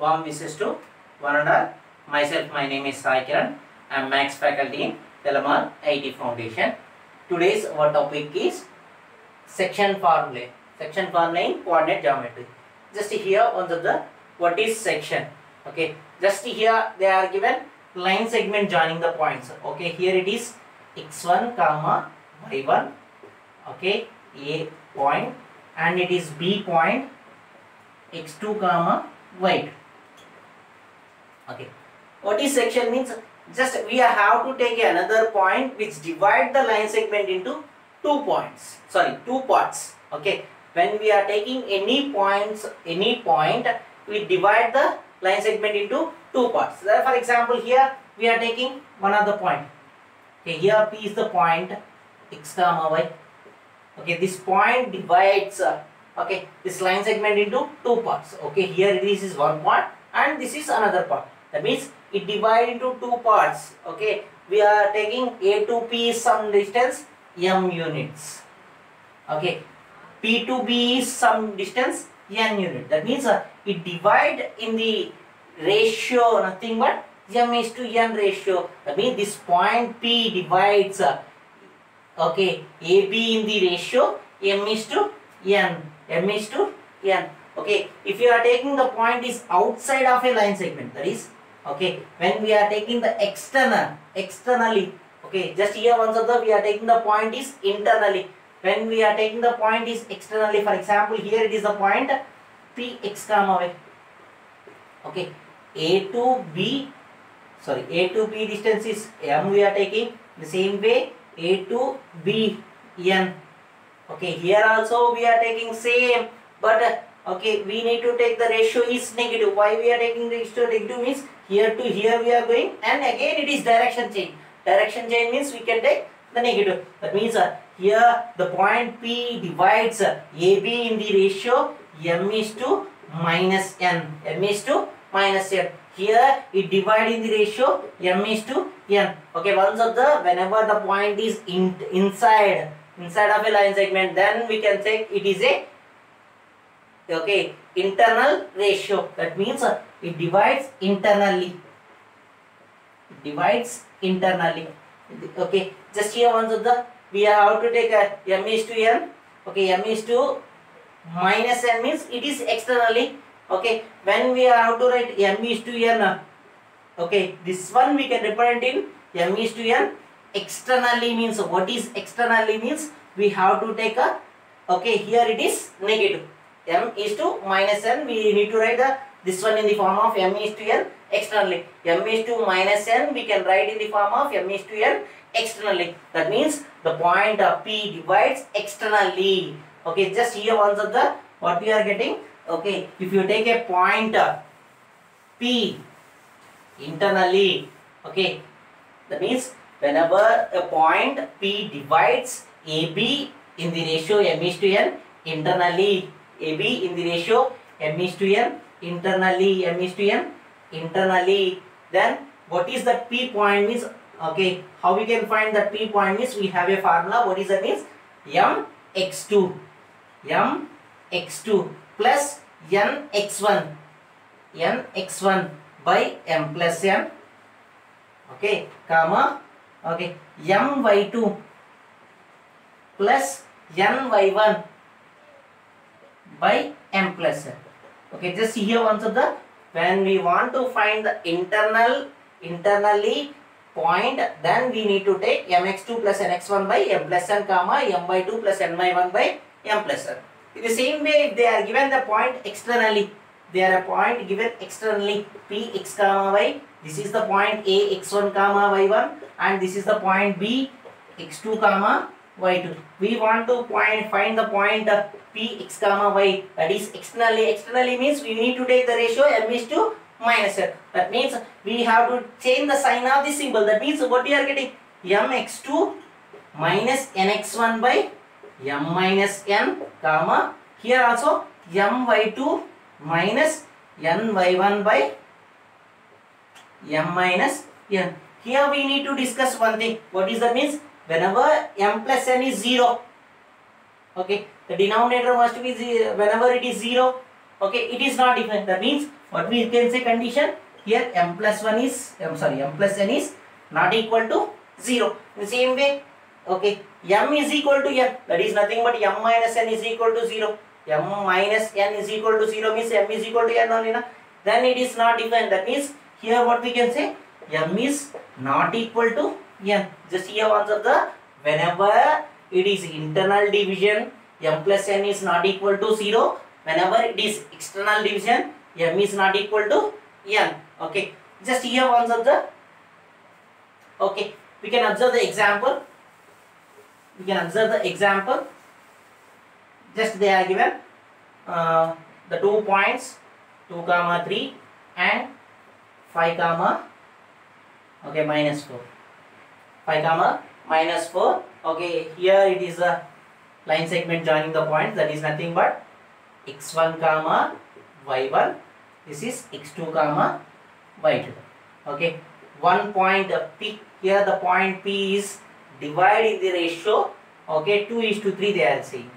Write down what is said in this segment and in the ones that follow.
Warm wishes to one all. Myself, my name is Sai Kiran. I am Max faculty in Telamar IT Foundation. Today's our topic is section formula. Section formula in coordinate geometry. Just here on the, the what is section. Okay. Just here they are given line segment joining the points. Okay. Here it is x1 comma y1. Okay. A point and it is B point x2 comma y2 okay. What is section means just we have to take another point which divide the line segment into two points. Sorry two parts. Okay. When we are taking any points any point we divide the line segment into two parts. So for example here we are taking one other point. Okay here p is the point x comma y. Okay this point divides uh, okay this line segment into two parts. Okay here this is one part and this is another part that means it divide into two parts okay? We are taking a to p is some distance m units okay? P to b is some distance n unit. That means uh, it divide in the ratio nothing but m is to n ratio. That means this point p divides uh, okay? Ab in the ratio m is to n m is to n okay? If you are taking the point is outside of a line segment that is okay when we are taking the external externally okay just here once other we are taking the point is internally. When we are taking the point is externally for example here it is the point p x comma y. Okay a to b sorry a to b distance is m we are taking the same way a to b n. Okay here also we are taking same but okay we need to take the ratio is negative. Why we are taking the ratio negative means here to here we are going and again it is direction change. Direction change means we can take the negative. That means uh, here the point p divides uh, ab in the ratio m is to minus n. M is to minus n. Here it divide in the ratio m is to n. Okay once of the whenever the point is in inside inside of a line segment then we can say it is a okay internal ratio. That means uh, it divides internally. It divides internally. Okay just here once of the we have to take a m is to n. Okay m is to minus n means it is externally. Okay when we have to write m is to n okay this one we can represent in m is to n. Externally means what is externally means we have to take a okay here it is negative. m is to minus n we need to write the this one in the form of m is to n externally. M is to minus n we can write in the form of m is to n externally. That means the point of p divides externally. Okay just here once of the what we are getting? Okay if you take a point p internally okay that means whenever a point p divides ab in the ratio m is to n internally ab in the ratio m is to n internally m is to n internally then what is the p point means okay how we can find that p point means we have a formula what is that means? M x2 m x2 plus n x1 n x1 by m plus n okay comma okay m y2 plus n y1 by m plus n okay just see here once of the when we want to find the internal internally point then we need to take mx2 plus nx1 by m plus n comma m by 2 plus n by 1 by m plus n. In the same way if they are given the point externally. They are a point given externally. P x comma y this is the point a x1 comma y1 and this is the point b x2 comma y2 we want to point find the point uh, p x comma y. That is externally. Externally means we need to take the ratio m is to minus n that means we have to change the sign of the symbol. That means what we are getting? Mx2 minus nx1 by m minus n comma. Here also m y2 minus n y1 by m minus n. Here we need to discuss one thing. What is that means whenever m plus n is 0 okay the denominator must be zero whenever it is 0 Okay, it is not defined. That means what we can say condition here m plus 1 is, I'm sorry, m plus n is not equal to 0. In the same way, okay, m is equal to n. That is nothing but m minus n is equal to 0. m minus n is equal to 0 means m is equal to n only. Na? Then it is not defined. That means here what we can say m is not equal to n. Just here answer the whenever it is internal division m plus n is not equal to 0 whenever it is external division m is not equal to n. Okay just here once of the okay we can observe the example. We can observe the example. Just they are given uh, the two points 2 comma 3 and 5 comma okay minus 4 5 comma minus 4 okay here it is a line segment joining the points that is nothing but x1 comma y1 this is x2 comma y2 okay one point p here the point p is divided the ratio. Okay 2 is to 3 they are saying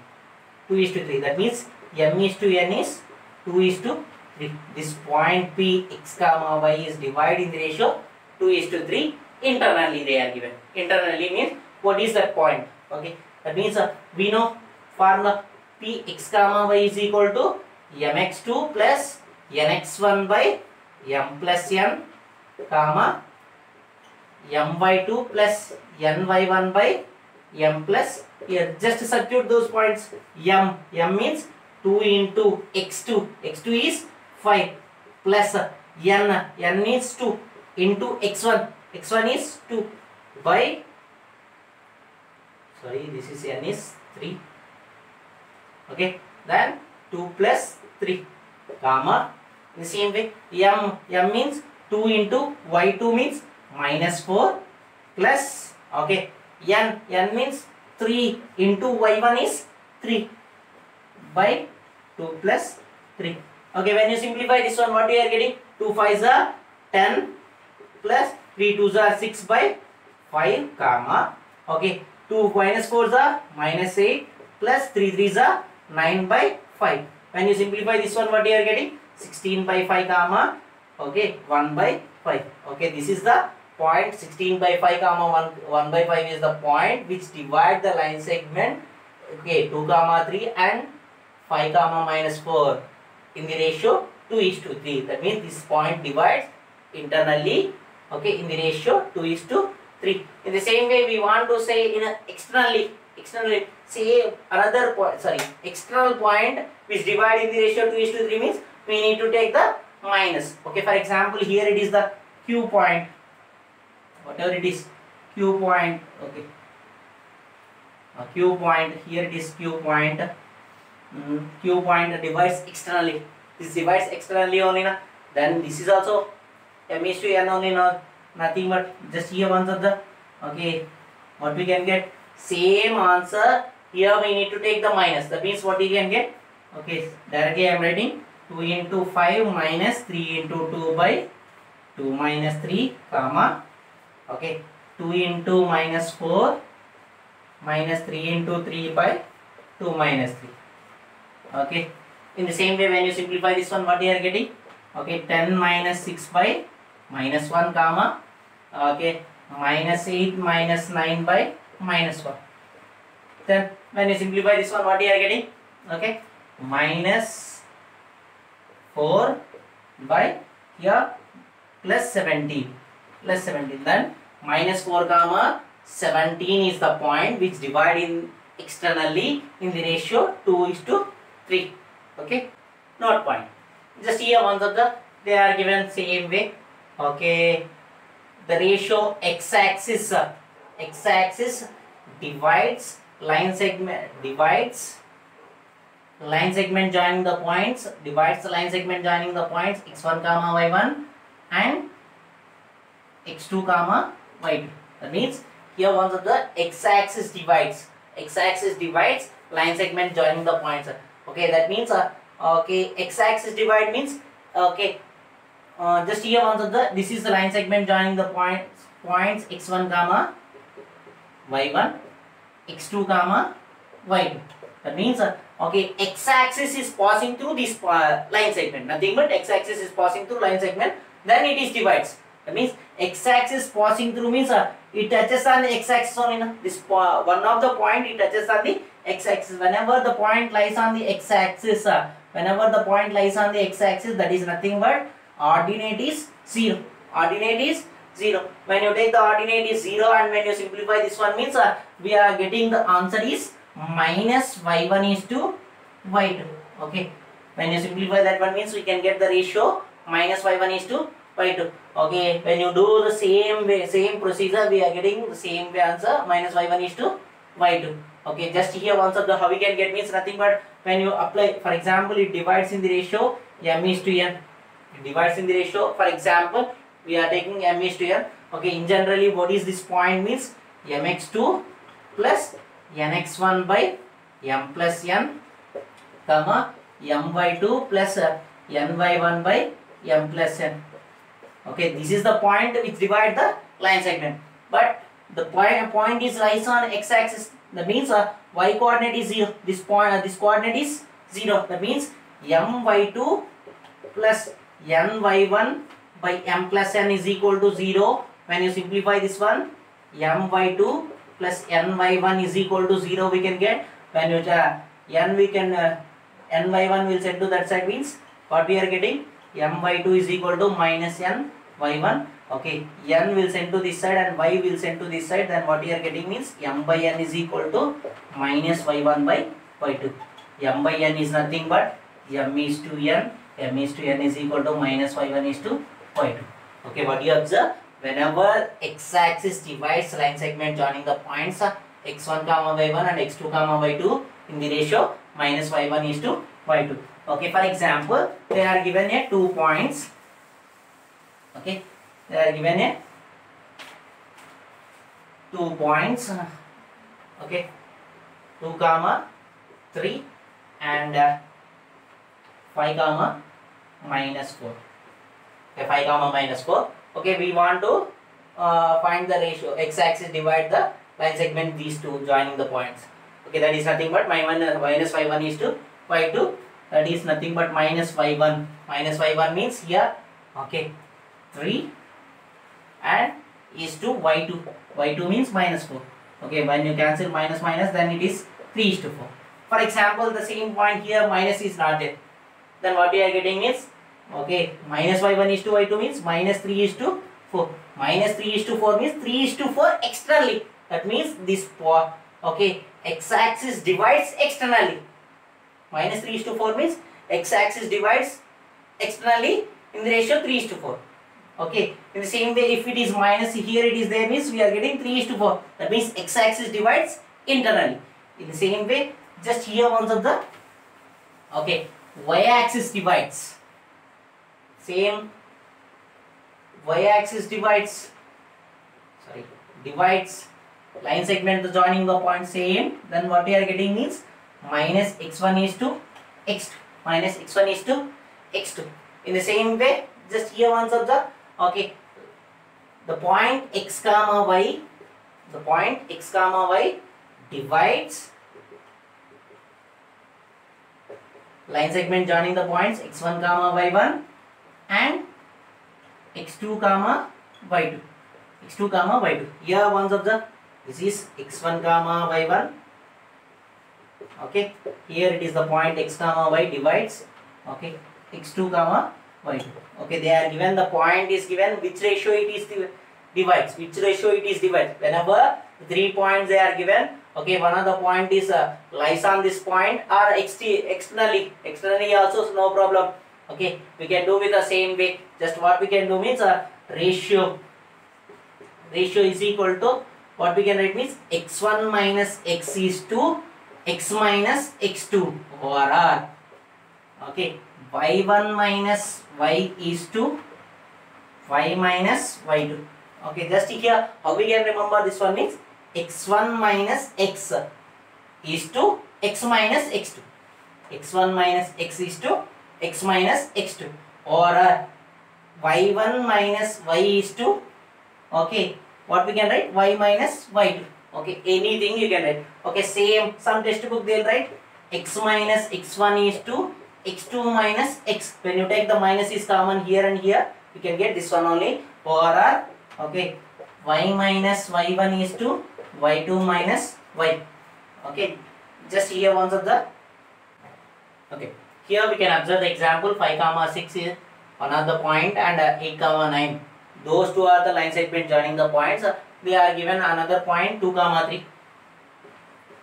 2 is to 3 that means m is to n is 2 is to 3 this point p x comma y is divided in the ratio 2 is to 3 internally they are given. Internally means what is that point? Okay. That means uh, we know formula p x comma y is equal to mx2 plus nx1 by m plus n comma my2 plus ny1 by m plus here just substitute those points m. M means 2 into x2 x2 is 5 plus n. N means 2 into x1 x1 is 2 by sorry this is n is 3 okay then 2 plus 3 comma in the same way m m means 2 into y2 means minus 4 plus okay n n means 3 into y1 is 3 by 2 plus 3 okay when you simplify this one what you are getting? 2 5s are 10 plus 3 2s are 6 by 5 comma okay 2 minus 4s are minus 8 plus 3 3s are 9 by 5 when you simplify this one what you are getting 16 by 5 comma okay 1 by 5 okay this is the point 16 by 5 comma 1 1 by 5 is the point which divide the line segment okay 2 comma 3 and 5 comma minus 4 in the ratio 2 is to 3 that means this point divides internally okay in the ratio 2 is to 3 in the same way we want to say in a externally externally say another point sorry external point which divide in the ratio 2 is to 3 means we need to take the minus. Okay for example here it is the q point. Whatever it is q point okay. Q point here it is q point. Mm, q point divides externally. This divides externally only na then this is also m is to n only no nothing but just here answer the okay what we can get? Same answer. Here we need to take the minus. That means what we can get? Okay directly i am writing 2 into 5 minus 3 into 2 by 2 minus 3 comma okay 2 into minus 4 minus 3 into 3 by 2 minus 3 okay in the same way when you simplify this one what you are getting? Okay 10 minus 6 by minus 1 comma okay minus 8 minus 9 by minus 1 then when you simplify this one what you are getting okay minus 4 by here plus 17 plus 17 then minus 4 comma 17 is the point which divide in externally in the ratio 2 is to 3 okay not point just here one of the they are given same way okay. The ratio x-axis uh, x-axis divides line segment divides line segment joining the points divides the line segment joining the points x1 comma y1 and x2 comma y2 that means here one of the x-axis divides x-axis divides line segment joining the points. Okay that means uh, okay x-axis divide means okay uh, just here on the this is the line segment joining the points points x1 comma y1 x2 comma y2 that means uh, okay x-axis is passing through this uh, line segment. Nothing but x-axis is passing through line segment then it is divides. That means x-axis passing through means uh, it touches on the x-axis only na? this po- one of the point it touches on the x-axis. Whenever the point lies on the x-axis uh, whenever the point lies on the x-axis that is nothing but ordinate is 0 ordinate is 0 when you take the ordinate is 0 and when you simplify this one means uh, we are getting the answer is minus y1 is to y2 okay? When you simplify that one means we can get the ratio minus y1 is to y2 okay? When you do the same way same procedure we are getting the same way answer minus y1 is to y2 okay? Just here once of the how we can get means nothing but when you apply for example it divides in the ratio m is to n in the ratio. For example we are taking m is to n. Okay in generally what is this point means? Mx2 plus nx1 by m plus n comma m by 2 plus uh, n by 1 by m plus n. Okay this is the point which divide the line segment. But the point point is lies on x axis that means uh, y coordinate is 0 this point uh, this coordinate is 0 that means m by 2 plus n by 1 by m plus n is equal to 0 when you simplify this one m by 2 plus n by 1 is equal to 0 we can get when you uh, n we can uh, n by 1 will send to that side means what we are getting m by 2 is equal to minus n by 1 okay n will send to this side and y will send to this side then what we are getting means m by n is equal to minus y1 by y2 m by n is nothing but m is to n m is to n is equal to minus y1 is to y2 okay what you observe? Whenever x-axis divides line segment joining the points uh, x1 comma y1 and x2 comma y2 in the ratio minus y1 is to y2 okay for example they are given a two points. Okay they are given a two points. Okay 2 comma 3 and uh, 5 comma minus 4 okay 5 comma minus 4 okay we want to uh, find the ratio x-axis divide the line segment these two joining the points. Okay that is nothing but my one uh, minus y1 is to y2 that is nothing but minus y1 minus y1 means here okay 3 and is to y2 y2 means minus 4 okay when you cancel minus minus then it is 3 is to 4 for example the same point here minus is not there then what we are getting is okay minus y1 is to y2 means minus 3 is to 4 minus 3 is to 4 means 3 is to 4 externally. That means this okay x-axis divides externally. Minus 3 is to 4 means x-axis divides externally in the ratio 3 is to 4 okay in the same way if it is minus here it is there means we are getting 3 is to 4 that means x-axis divides internally. In the same way just here once of the okay y-axis divides. Same y-axis divides sorry divides line segment the joining the point same. Then what we are getting means minus x1 is to x2 minus x1 is to x2 in the same way just here once of the okay. The point x comma y the point x comma y divides line segment joining the points x1 comma y1 and x2 comma y2 x2 comma y2 here once of the this is x1 comma y1 okay. Here it is the point x comma y divides. Okay. X2 comma y2 okay. They are given the point is given which ratio it is div- divides which ratio it is divides. Whenever three points they are given okay one of the point is uh, lies on this point or ext- externally. Externally also no problem. Okay we can do with the same way. Just what we can do means a ratio. Ratio is equal to what we can write means x1 minus x is to x minus x2 over r. Okay y1 minus y is to y minus y2 okay just here how we can remember this one means x1 minus x is to x minus x2 x1 minus x is to x minus x2 or uh, y1 minus y is to okay what we can write? Y minus y2 okay anything you can write. Okay same some textbook they'll write. X minus x1 is to x2 minus x. When you take the minus is common here and here, you can get this one only. OR okay y minus y1 is to y2 minus y. Okay, just here ones of the okay. Here we can observe the example 5 comma 6 is another point and uh, 8 comma 9. Those two are the line segment joining the points. They are given another point 2 comma 3.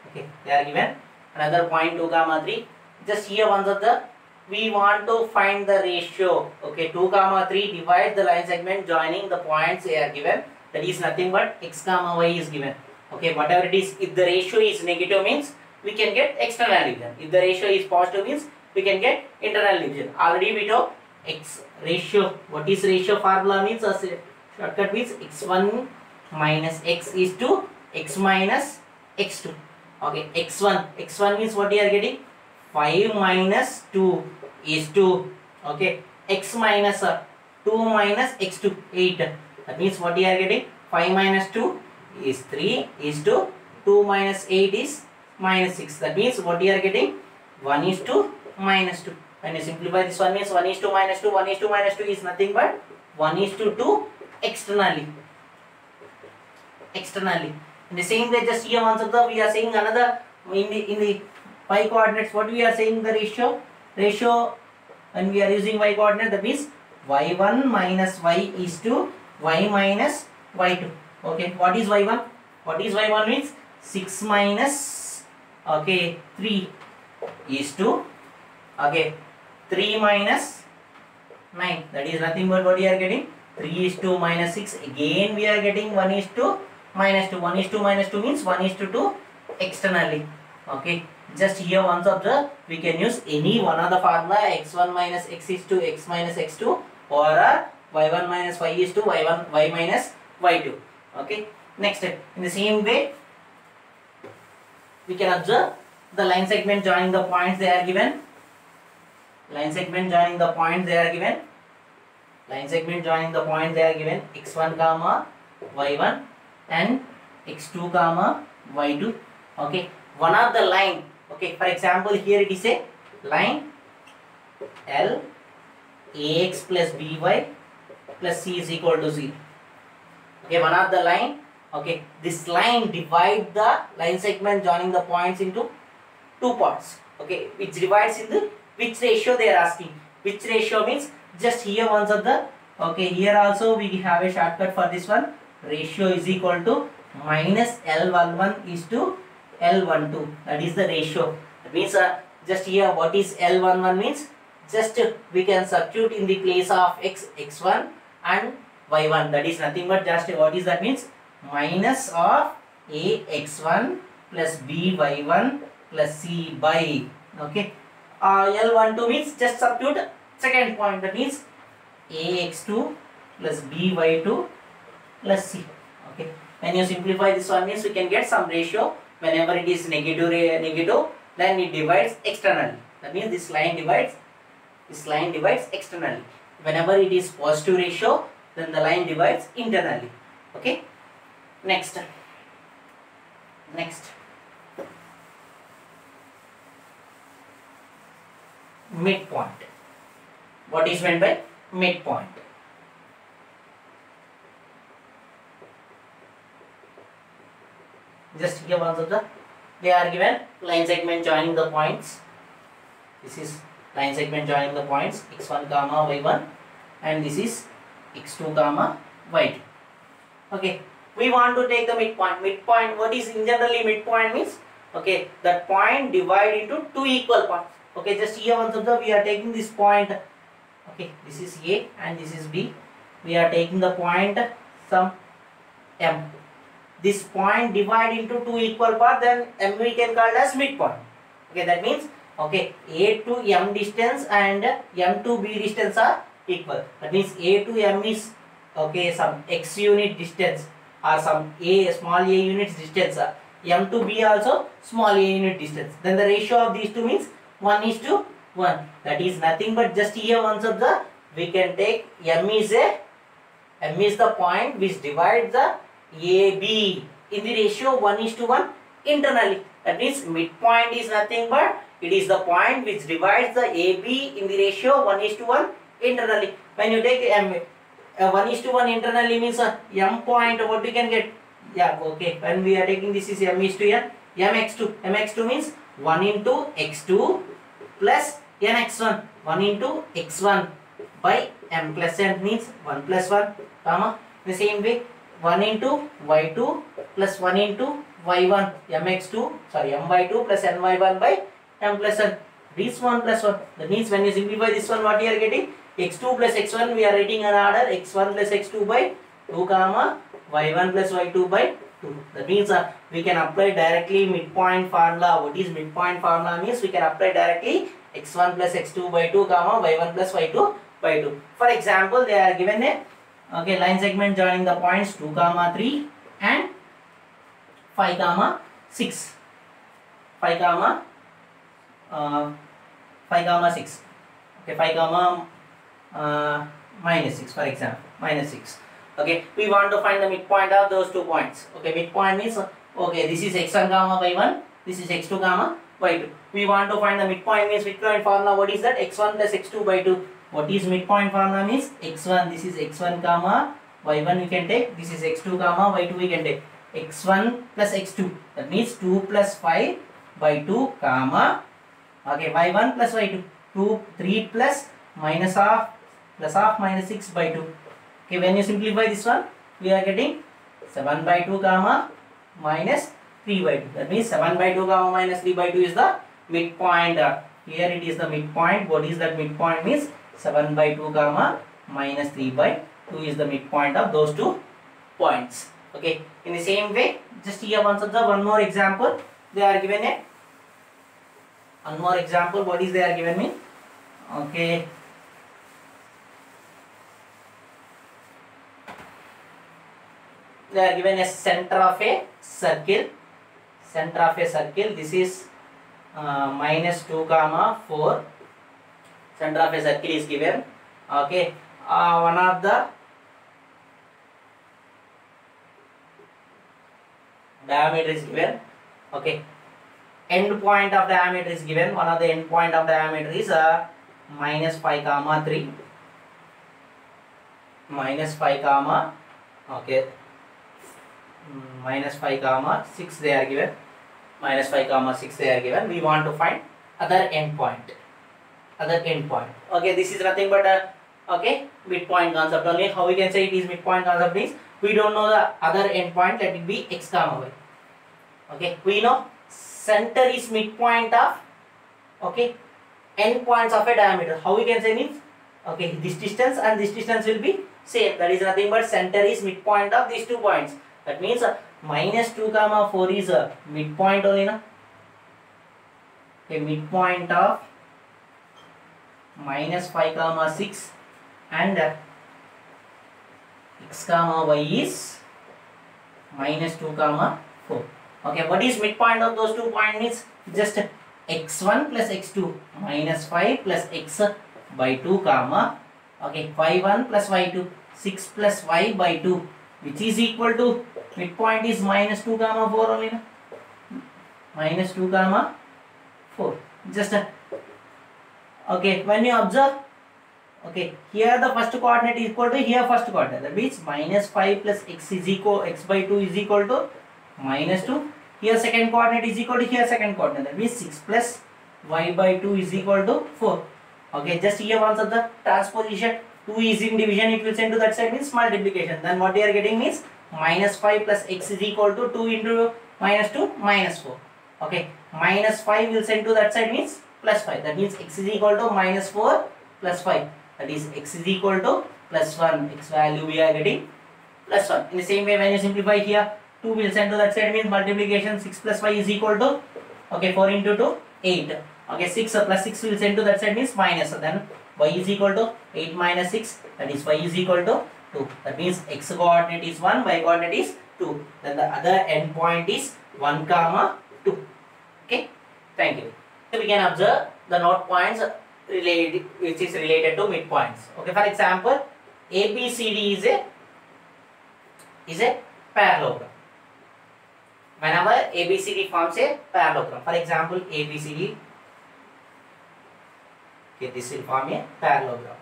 Okay, they are given another point 2 comma 3. Just here ones of the we want to find the ratio. Okay, 2 comma 3 divide the line segment joining the points they are given. That is nothing but x comma y is given. Okay, whatever it is, if the ratio is negative means we can get external division. If the ratio is positive means we can get internal division. Already we know x ratio. What is ratio formula means? A shortcut means x1 minus x is to x minus x2. Okay, x1. x1 means what you are getting? 5 minus 2 is to okay x uh, 2 minus x2 8 that means what you are getting 5 minus 2 is 3 is to 2 minus 8 is minus 6 that means what you are getting 1 is to minus 2 when you simplify this one means 1 is to minus 2 1 is to minus 2 is nothing but 1 is to 2 externally externally in the same way just here once the we are saying another in the in the y coordinates what we are saying the ratio ratio when we are using y coordinate that means y1 minus y is to y minus y2 okay what is y1 what is y1 means 6 minus okay 3 is to okay 3 minus 9 that is nothing but what we are getting? 3 is to minus 6 again we are getting 1 is to minus 2 1 is to minus 2 means 1 is to 2 externally. Okay just here once observe we can use any one of the formula x1 minus x is to x minus x2 or uh, y1 minus y is to y1 y minus y2 okay? Next step in the same way we can observe the line segment joining the points they are given. Line segment joining the points they are given. Line segment joining the points they are given. X1 comma y1 and x2 comma y2 okay? One of the line okay? For example here it is a line l ax plus by plus c is equal to 0 okay one of the line. Okay this line divide the line segment joining the points into two parts. Okay which divides in the which ratio they are asking. Which ratio means just here ones of the okay here also we have a shortcut for this one. Ratio is equal to minus l11 is to l12 that is the ratio. That means uh, just here what is l11 means just uh, we can substitute in the place of x x1 and y1 that is nothing but just what is that means minus of a x1 plus b y1 plus c by okay uh, L12 means just substitute second point that means AX2 plus BY2 plus C. Okay. When you simplify this one means we can get some ratio whenever it is negative, negative then it divides externally. That means this line divides, this line divides externally. Whenever it is positive ratio then the line divides internally. Okay. Next. Next. midpoint. What is meant by midpoint? Just give of the they are given line segment joining the points. This is line segment joining the points x1 comma y1 and this is x2 gamma y2. Okay, we want to take the midpoint. Midpoint, what is in generally midpoint means? Okay, that point divide into two equal parts okay just here once observe we are taking this point okay this is a and this is b we are taking the point some m this point divide into two equal part then m we can call as midpoint okay that means okay a to m distance and m to b distance are equal that means a to m is okay some x unit distance or some a small a units distance m to b also small a unit distance then the ratio of these two means 1 is to 1 that is nothing but just here once of the we can take m is a m is the point which divides the AB in the ratio 1 is to 1 internally that means midpoint is nothing but It is the point which divides the AB in the ratio 1 is to 1 internally. When you take M, uh, 1 is to 1 internally means uh, M point, what we can get? Yeah, okay. When we are taking this is M is to N, mx2. mx2 means 1 into x2 plus nx1. 1 into x1 by m plus n means 1 plus 1, comma. The same way, 1 into y2 plus 1 into y1 mx2 sorry m by 2 plus n y1 by m plus n this 1 plus 1 that means when you simplify this one what you are getting x2 plus x1 we are writing an order x1 plus x2 by 2 comma y1 plus y2 by 2 that means uh, we can apply directly midpoint formula. What is midpoint formula means we can apply directly x1 plus x2 by 2 comma y1 plus y2 by 2 for example they are given a okay line segment joining the points 2 comma 3 and 5 comma 6 5 comma uh, 5 comma 6 okay 5 comma uh, minus 6 for example. Minus 6 okay we want to find the midpoint of those two points. Okay midpoint means okay this is x1 comma y1 this is x2 comma y2 we want to find the midpoint means midpoint formula what is that? x1 plus x2 by 2 what is midpoint formula means? x1 this is x1 comma y1 we can take. This is x2 comma y2 we can take. x1 plus x2 that means 2 plus 5 by 2 comma okay y1 plus y2 2 3 plus minus half plus half minus 6 by 2 okay when you simplify this one we are getting 7 by 2 comma minus 3 by 2 that means 7 by 2 comma minus 3 by 2 is the midpoint uh, here it is the midpoint what is that midpoint means 7 by 2 comma minus 3 by 2 is the midpoint of those two points okay in the same way just here once observe one more example they are given a one more example what is they are given me okay they are given a center of a circle center of a circle this is uh, minus 2 comma 4 center of a circle is given okay uh, one of the diameter is given okay end point of diameter is given one of the end point of diameter is uh, minus 5 comma 3 minus 5 comma okay Mm, minus 5 comma 6 they are given. Minus 5 comma 6 they are given. We want to find other end point other end point okay this is nothing but a okay midpoint concept only. How we can say it is midpoint concept is we don't know the other end point let it be x comma y. Okay we know center is midpoint of okay end points of a diameter. How we can say means okay this distance and this distance will be same. That is nothing but center is midpoint of these two points that means uh, minus 2 comma 4 is a midpoint only na? Okay midpoint of minus 5 comma 6 and uh, x comma y is minus 2 comma 4 okay what is midpoint of those two points means? Just x1 plus x2 minus 5 plus x by 2 comma okay y1 plus y2 6 plus y by 2 which is equal to midpoint is minus 2 comma 4 only na? minus 2 comma 4 just a, okay when you observe okay here the first coordinate is equal to here first coordinate that means minus 5 plus x is equal x by 2 is equal to minus 2 here second coordinate is equal to here second coordinate that means 6 plus y by 2 is equal to 4 okay just here once the transposition 2 is in division it will send to that side means multiplication then what we are getting means minus 5 plus x is equal to 2 into minus 2 minus 4 okay? Minus 5 will send to that side means plus 5 that means x is equal to minus 4 plus 5 that is x is equal to plus 1 x value we are getting plus 1 in the same way when you simplify here 2 will send to that side means multiplication 6 plus 5 is equal to okay 4 into 2 8 okay 6 plus 6 will send to that side means minus. Then y is equal to 8 minus 6 that is y is equal to 2 that means x coordinate is 1 y coordinate is 2 then the other end point is 1 comma 2 okay? Thank you. So we can observe the node points related which is related to midpoints. Okay for example abcd is a is a parallelogram. Whenever abcd forms a parallelogram for example abcd Okay, this will form a parallelogram.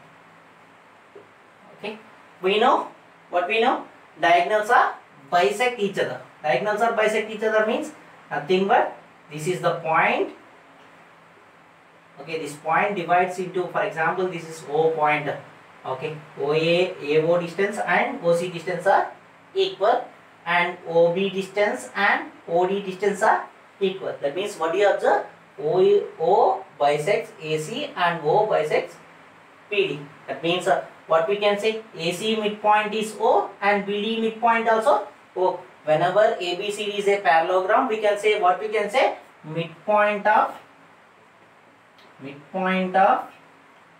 Okay, we know what we know. Diagonals are bisect each other. Diagonals are bisect each other means nothing but this is the point. Okay, this point divides into, for example, this is O point. Okay, OA, AO distance and OC distance are equal and OB distance and OD distance are equal. That means what do you observe? O, o bisects AC and O bisects PD. That means uh, what we can say AC midpoint is O and BD midpoint also O. Whenever ABCD is a parallelogram, we can say what we can say midpoint of midpoint of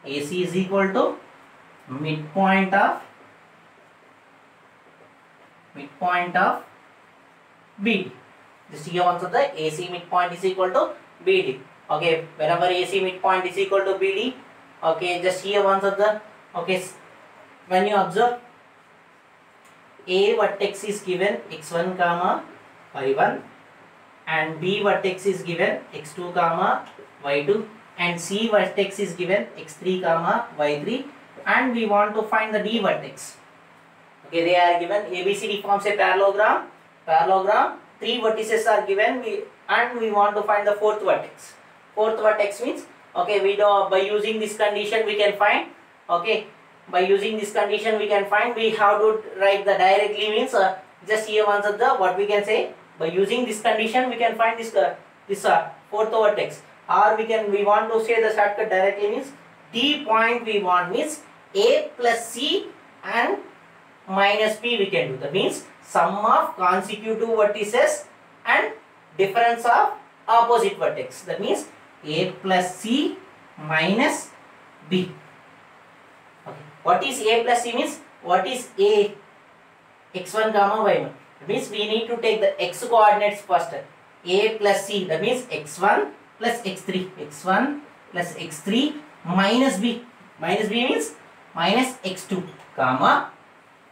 AC is equal to midpoint of midpoint of BD. This here also the AC midpoint is equal to BD. Okay, whenever AC midpoint is equal to BD, okay, just here once the okay, when you observe A vertex is given x1 comma y1 and B vertex is given x2 comma y2 and C vertex is given x3 comma y3 and we want to find the D vertex. Okay, they are given ABCD forms a parallelogram. Parallelogram, three vertices are given we, and we want to find the fourth vertex. Fourth vertex means, okay, we do, by using this condition we can find, okay, by using this condition we can find, we have to write the directly means, uh, just here once the, what we can say, by using this condition we can find this, uh, this uh, fourth vertex or we can, we want to say the shortcut directly means, D point we want means A plus C and minus p we can do. That means sum of consecutive vertices and difference of opposite vertex. That means a plus c minus b. Okay. What is a plus c means? What is a? x1 comma y1. That means we need to take the x coordinates first. a plus c. That means x1 plus x3. x1 plus x3 minus b. Minus b means minus x2 comma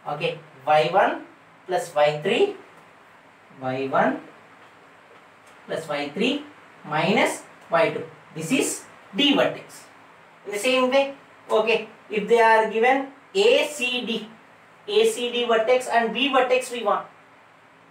okay y1 plus y3 y1 plus y3 minus y2 this is d vertex. In the same way okay if they are given acd acd vertex and b vertex we want.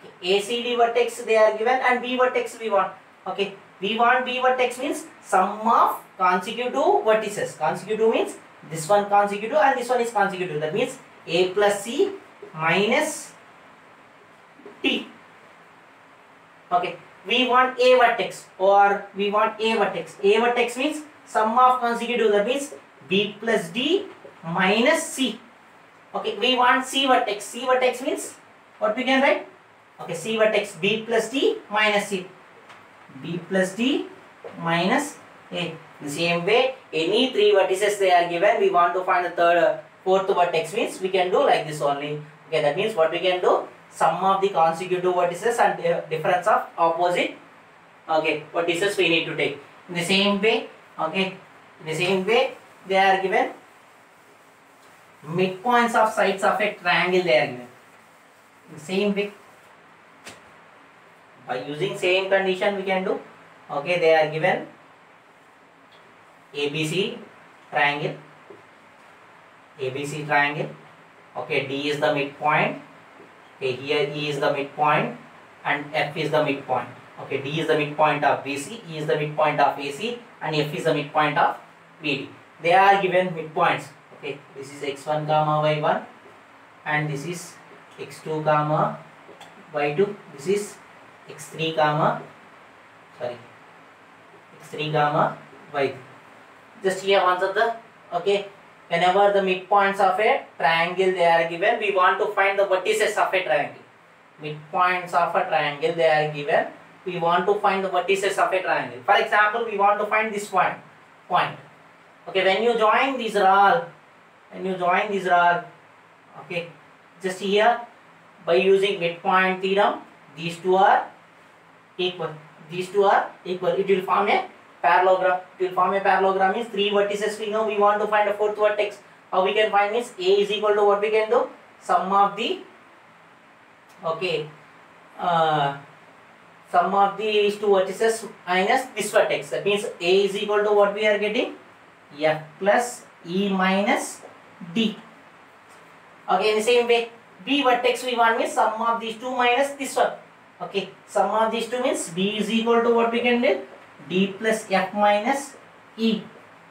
Okay. acd vertex they are given and b vertex we want. Okay we want b vertex means sum of consecutive vertices. Consecutive means this one consecutive and this one is consecutive. That means a plus c minus t. Okay, we want a vertex or we want a vertex. A vertex means sum of consecutive that means b plus d minus c. Okay, we want c vertex. C vertex means what we can write? Okay, c vertex b plus d minus c. b plus d minus a. The same way, any three vertices they are given, we want to find the third fourth vertex means we can do like this only. Okay, that means what we can do? Sum of the consecutive vertices and the difference of opposite okay vertices we need to take. In the same way, okay, in the same way they are given midpoints of sides of a triangle they are given. In the same way, by using same condition we can do. Okay, they are given ABC triangle ABC triangle. Okay, D is the midpoint. Okay, here E is the midpoint and F is the midpoint. Okay, D is the midpoint of BC, E is the midpoint of AC and F is the midpoint of BD. They are given midpoints. Okay, this is x1 comma y1 and this is x2 comma y2. This is x3 comma sorry x3 comma y. Just here answer the okay whenever the midpoints of a triangle they are given we want to find the vertices of a triangle. Midpoints of a triangle they are given we want to find the vertices of a triangle. For example we want to find this point point. Okay when you join these are all when you join these are all okay just here by using midpoint theorem these two are equal. These two are equal. It will form a parallelogram. To form a parallelogram means three vertices we know we want to find a fourth vertex. How we can find means A is equal to what we can do? Sum of the okay uh, sum of these two vertices minus this vertex. That means A is equal to what we are getting? f plus e minus d. Okay, in the same way, b vertex we want means sum of these two minus this one. Okay, sum of these two means b is equal to what we can do? D plus f minus e.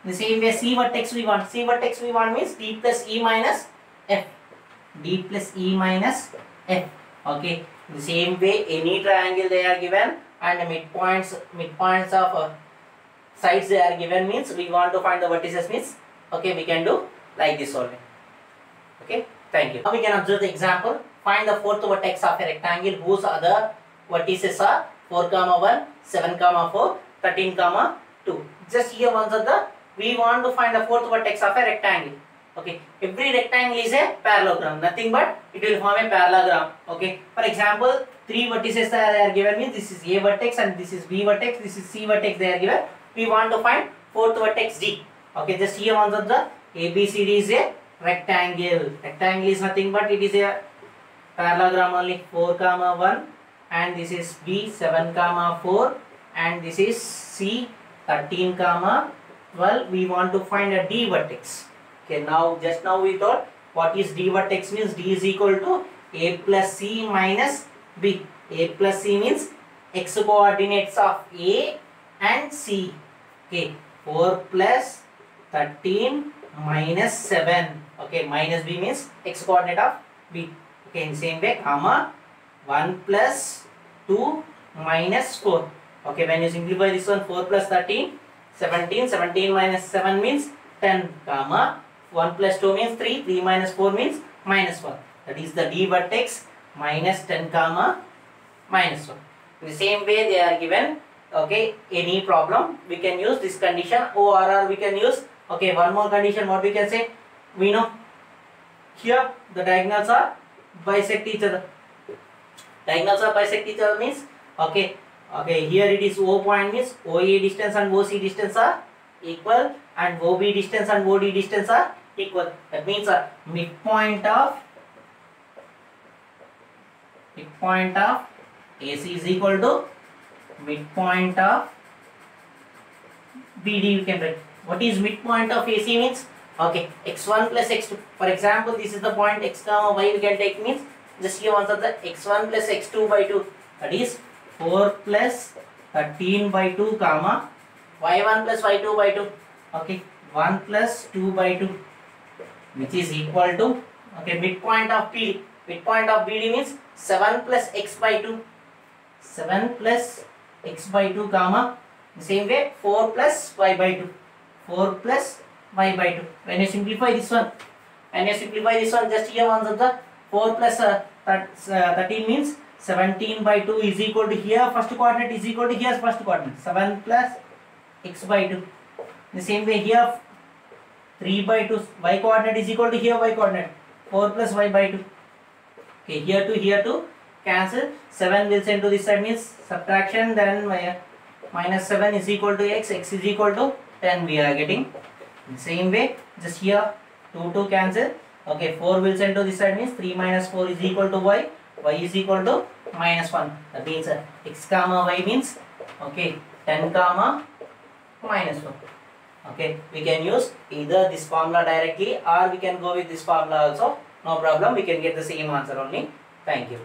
In the same way, c vertex we want. c vertex we want means d plus e minus f. d plus e minus f. Okay, in the same way, any triangle they are given and midpoints midpoints of uh, sides they are given means we want to find the vertices means okay we can do like this only okay thank you now we can observe the example find the fourth vertex of a rectangle whose other vertices are 4 comma 1 7 comma 4 13 comma 2 just here once the we want to find the fourth vertex of a rectangle okay every rectangle is a parallelogram nothing but it will form a parallelogram okay for example three vertices are given means this is a vertex and this is b vertex this is c vertex they are given we want to find fourth vertex d okay just here on the abcd is a rectangle rectangle is nothing but it is a parallelogram only 4 comma 1 and this is b 7 comma 4 and this is c 13 comma 12 we want to find a d vertex. Okay now just now we thought what is d vertex means? D is equal to a plus c minus b. A plus c means x coordinates of a and c. Okay 4 plus 13 minus 7 okay minus b means x coordinate of b. Okay in same way comma 1 plus 2 minus 4 okay when you simplify this one 4 plus 13 17 17 minus 7 means 10 comma 1 plus 2 means 3 3 minus 4 means minus 1 that is the d vertex minus 10 comma minus 1 in the same way they are given okay any problem we can use this condition. Or we can use. Okay one more condition what we can say? We know here the diagonals are bisect each other. Diagonals are bisect each other means okay okay here it is o point means oa distance and oc distance are equal and ob distance and od distance are equal. That means uh, midpoint of midpoint of ac is equal to midpoint of bd you can write. What is midpoint of ac means? Okay x1 plus x2 for example this is the point x comma y we can take means just here answer the x1 plus x2 by 2 that is 4 plus 13 by 2 comma y1 plus y2 by 2 okay 1 plus 2 by 2 which is equal to okay midpoint of bd midpoint of bd means 7 plus x by 2 7 plus x by 2 comma same way 4 plus y by 2 4 plus y by 2 when you simplify this one? When you simplify this one? Just here one of the 4 plus uh, uh, 13 means 17 by 2 is equal to here first coordinate is equal to here's first coordinate. 7 plus x by 2 the same way here 3 by 2 y coordinate is equal to here y coordinate. 4 plus y by 2 okay here to here to cancel. 7 will send to this side means subtraction then my- minus 7 is equal to x. X is equal to 10 we are getting. The same way just here 2 to cancel. Okay 4 will send to this side means 3 minus 4 is equal to y y is equal to minus 1 that means uh, x comma y means okay 10 comma minus 1 okay we can use either this formula directly or we can go with this formula also. No problem. We can get the same answer only. Thank you